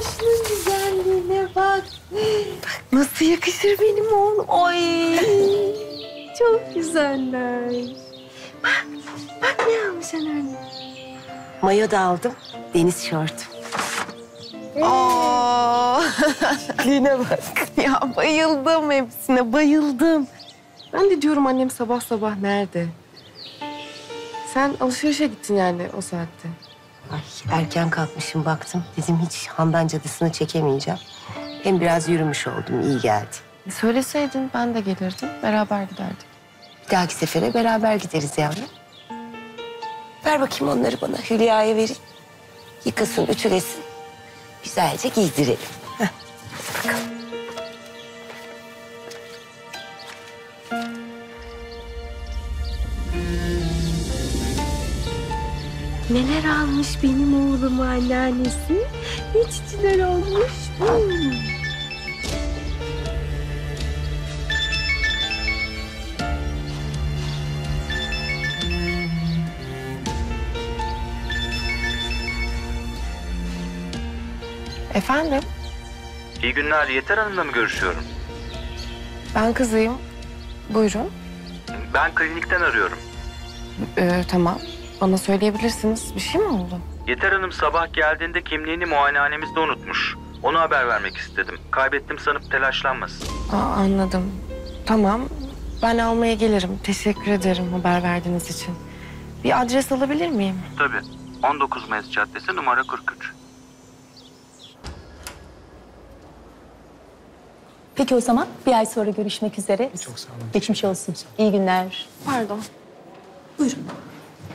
saçının güzelliğine bak. Bak nasıl yakışır benim oğlum. Ay çok güzeller. Bak, bak ne almış anneanne. Mayo da aldım. Deniz şort. Aa, Line bak. Ya bayıldım hepsine, bayıldım. Ben de diyorum annem sabah sabah nerede? Sen alışverişe gittin yani o saatte. Ay erken kalkmışım baktım. Dedim hiç Handan Cadısı'nı çekemeyeceğim. Hem biraz yürümüş oldum, iyi geldi. Söyleseydin ben de gelirdim, beraber giderdik. Bir dahaki sefere beraber gideriz yavrum. Ver bakayım onları bana, Hülya'ya vereyim. Yıkasın, ütülesin. Güzelce giydirelim. Heh, bakalım. Neler almış benim oğlum anneannesi? Ne çiçeler olmuş. Hmm. Efendim, İyi günler. Yeter Hanım'la mı görüşüyorum? ben kızıyım. Buyurun. Ben klinikten arıyorum. Ee, tamam. Bana söyleyebilirsiniz. Bir şey mi oldu? Yeter Hanım sabah geldiğinde kimliğini muayenehanemizde unutmuş. Onu haber vermek istedim. Kaybettim sanıp telaşlanmasın. Aa, anladım. Tamam. Ben almaya gelirim. Teşekkür ederim haber verdiğiniz için. Bir adres alabilir miyim? Tabii. 19 Mayıs Caddesi numara 43. Peki o zaman bir ay sonra görüşmek üzere. Çok sağ olun. Geçmiş olsun. İyi günler. Pardon. Buyurun.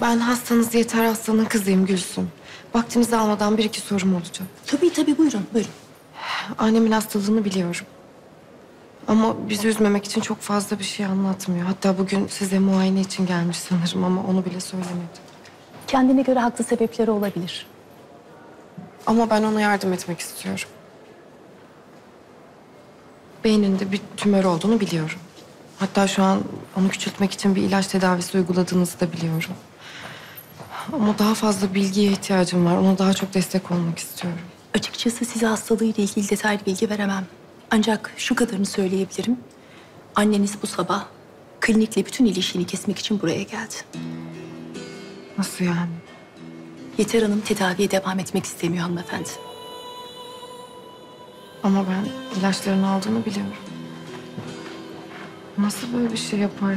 Ben hastanız Yeter Aslan'ın kızıyım Gülsüm. Vaktinizi almadan bir iki sorum olacak. Tabii tabii buyurun buyurun. Annemin hastalığını biliyorum. Ama bizi üzmemek için çok fazla bir şey anlatmıyor. Hatta bugün size muayene için gelmiş sanırım ama onu bile söylemedi. Kendine göre haklı sebepleri olabilir. Ama ben ona yardım etmek istiyorum. Beyninde bir tümör olduğunu biliyorum. Hatta şu an onu küçültmek için bir ilaç tedavisi uyguladığınızı da biliyorum. Ama daha fazla bilgiye ihtiyacım var. Ona daha çok destek olmak istiyorum. Açıkçası size hastalığıyla ilgili detaylı bilgi veremem. Ancak şu kadarını söyleyebilirim. Anneniz bu sabah klinikle bütün ilişkini kesmek için buraya geldi. Nasıl yani? Yeter Hanım tedaviye devam etmek istemiyor hanımefendi. Ama ben ilaçlarını aldığını biliyorum. Nasıl böyle bir şey yapar?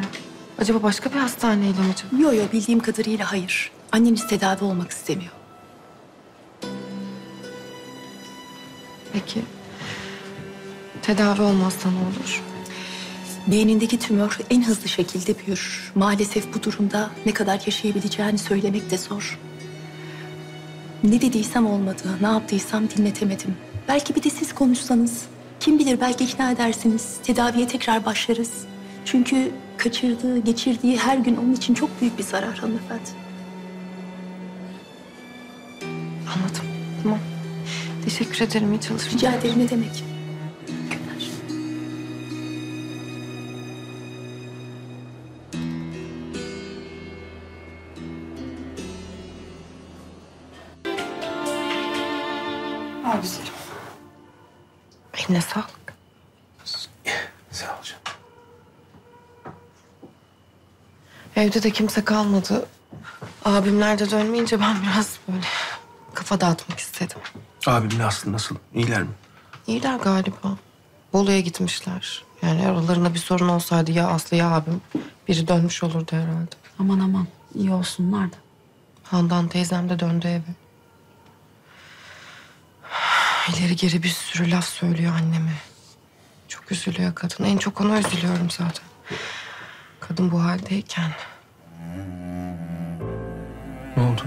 Acaba başka bir hastaneyle mi acaba? Yo yo bildiğim kadarıyla hayır. Anneniz tedavi olmak istemiyor. Peki tedavi olmazsa ne olur? Beynindeki tümör en hızlı şekilde büyür. Maalesef bu durumda ne kadar yaşayabileceğini söylemek de zor. Ne dediysem olmadı, ne yaptıysam dinletemedim. Belki bir de siz konuşsanız. Kim bilir belki ikna edersiniz. Tedaviye tekrar başlarız. Çünkü kaçırdığı, geçirdiği her gün onun için çok büyük bir zarar hanımefendi. Anladım. Tamam. Teşekkür ederim. İyi çalışmalar. Rica ederim ne demek. Günler. Al güzelim. Eline sağlık. Sağ ol canım. Evde de kimse kalmadı. Abimler de dönmeyince ben biraz böyle kafa dağıtmak istedim. Abimle Aslı nasıl? İyiler mi? İyiler galiba. Bolu'ya gitmişler. Yani aralarında bir sorun olsaydı ya Aslı ya abim biri dönmüş olurdu herhalde. Aman aman iyi olsunlar da. Handan teyzem de döndü eve. İleri geri bir sürü laf söylüyor anneme. Çok üzülüyor kadın. En çok ona üzülüyorum zaten. Kadın bu haldeyken. Ne oldu?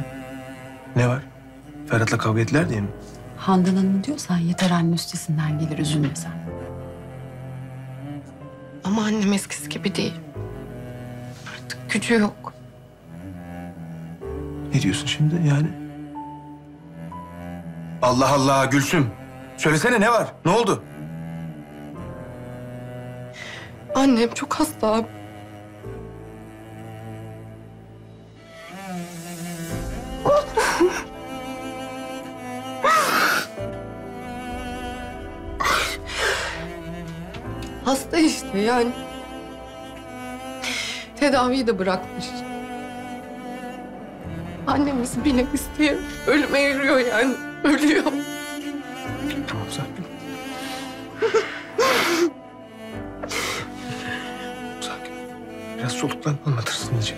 Ne var? Ferhat'la kavga ettiler diye mi? Handan Hanım diyorsan yeter anne üstesinden gelir üzülme sen. Ama annem eskisi gibi değil. Artık gücü yok. Ne diyorsun şimdi yani? Allah Allah Gülsüm. Söylesene ne var? Ne oldu? Annem çok hasta Hasta işte yani. Tedaviyi de bırakmış. Annemiz bile isteye ölüme eriyor yani. Ölüyor. Tamam sakin. sakin. Biraz soluklan anlatırsın iyice.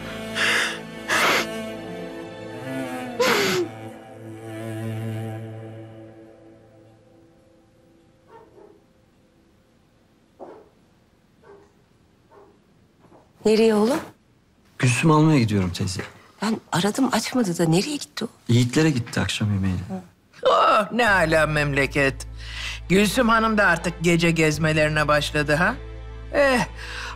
Nereye oğlum? Gülsüm almaya gidiyorum teyze. Ben aradım açmadı da nereye gitti o? Yiğitlere gitti akşam yemeğine. Oh ne ala memleket. Gülsüm Hanım da artık gece gezmelerine başladı ha? Eh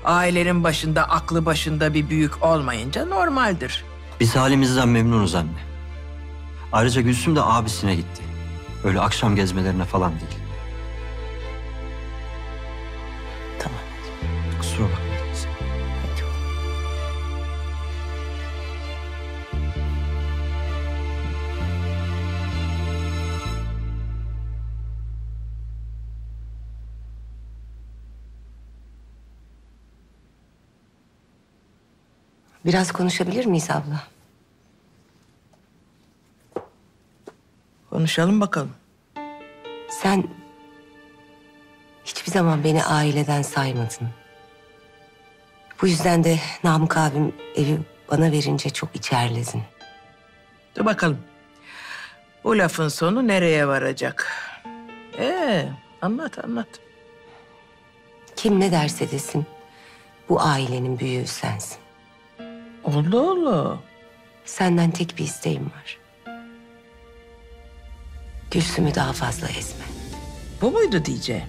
ailenin başında aklı başında bir büyük olmayınca normaldir. Biz halimizden memnunuz anne. Ayrıca Gülsüm de abisine gitti. Öyle akşam gezmelerine falan değil. Tamam. Kusura bakma Biraz konuşabilir miyiz abla? Konuşalım bakalım. Sen hiçbir zaman beni aileden saymadın. Bu yüzden de Namık abim evi bana verince çok içerledin. Dur bakalım. Bu lafın sonu nereye varacak? Ee, anlat anlat. Kim ne derse desin bu ailenin büyüğü sensin. Allah Allah. Senden tek bir isteğim var. Gülsüm'ü daha fazla ezme. Bu muydu diyeceğim?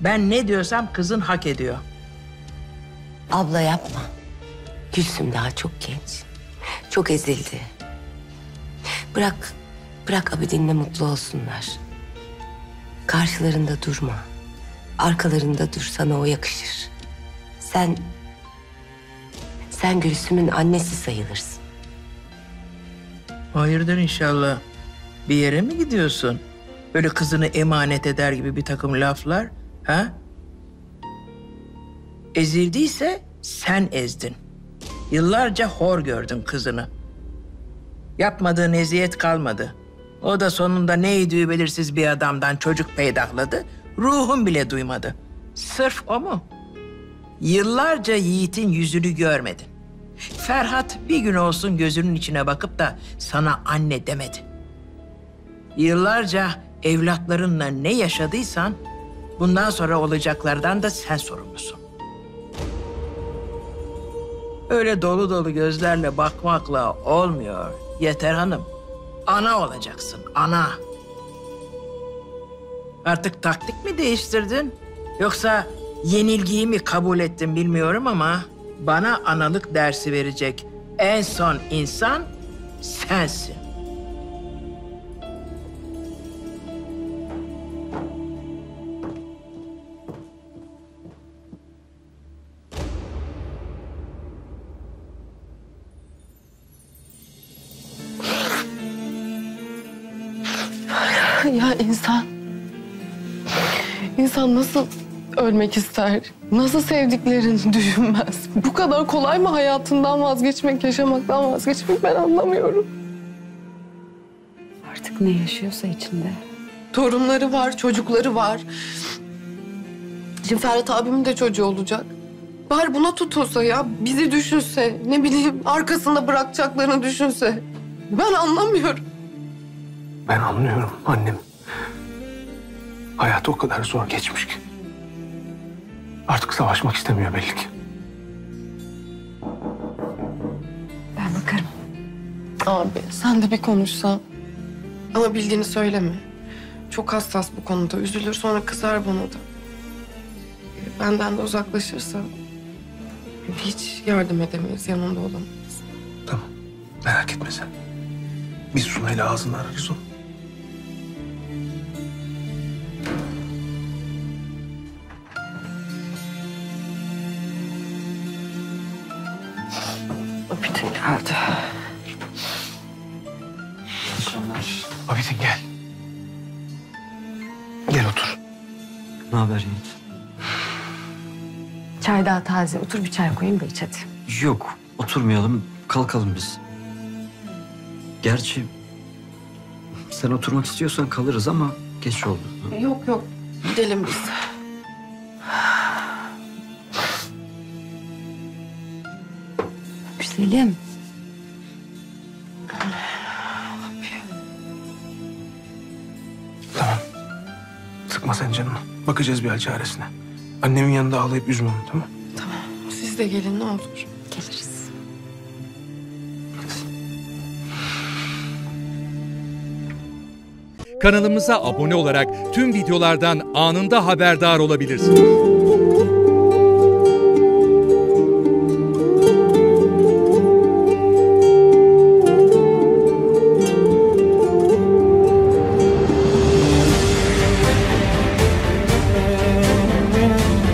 Ben ne diyorsam kızın hak ediyor. Abla yapma. Gülsüm daha çok genç. Çok ezildi. Bırak, bırak Abidin'le mutlu olsunlar. Karşılarında durma. Arkalarında dur, sana o yakışır. Sen, sen Gülsüm'ün annesi sayılırsın. Hayırdır inşallah. Bir yere mi gidiyorsun? Böyle kızını emanet eder gibi bir takım laflar, ha? Ezildiyse sen ezdin. Yıllarca hor gördün kızını. Yapmadığın eziyet kalmadı. O da sonunda neydi belirsiz bir adamdan çocuk peydahladı. Ruhun bile duymadı. Sırf o mu? Yıllarca Yiğit'in yüzünü görmedin. Ferhat bir gün olsun gözünün içine bakıp da sana anne demedi. Yıllarca evlatlarınla ne yaşadıysan bundan sonra olacaklardan da sen sorumlusun. Öyle dolu dolu gözlerle bakmakla olmuyor Yeter Hanım. Ana olacaksın, ana. Artık taktik mi değiştirdin? Yoksa yenilgiyi mi kabul ettin bilmiyorum ama bana analık dersi verecek en son insan sensin. Ya insan... insan nasıl ölmek ister? Nasıl sevdiklerini düşünmez? Bu kadar kolay mı hayatından vazgeçmek, yaşamaktan vazgeçmek ben anlamıyorum. Artık ne yaşıyorsa içinde. Torunları var, çocukları var. Şimdi Ferhat abimin de çocuğu olacak. Bari buna tutulsa ya, bizi düşünse, ne bileyim arkasında bırakacaklarını düşünse. Ben anlamıyorum. Ben anlıyorum annem. Hayatı o kadar zor geçmiş ki. Artık savaşmak istemiyor belli ki. Ben bakarım. Abi sen de bir konuşsan. Ama bildiğini söyleme. Çok hassas bu konuda. Üzülür sonra kızar bana da. Benden de uzaklaşırsa hiç yardım edemeyiz, yanında olamayız. Tamam. Merak etme sen. Biz Sunay'la ağzını ararız onu. Ne haber Yiğit? Çay daha taze. Otur bir çay koyayım da iç hadi. Yok, oturmayalım. Kalkalım biz. Gerçi sen oturmak istiyorsan kalırız ama geç oldu. Yok yok. Gidelim biz. Güzelim. Tamam. Sıkma sen canını. Bakacağız bir hal çaresine. Annemin yanında ağlayıp üzme onu tamam Siz de gelin ne olur. Geliriz. Kanalımıza abone olarak tüm videolardan anında haberdar olabilirsiniz.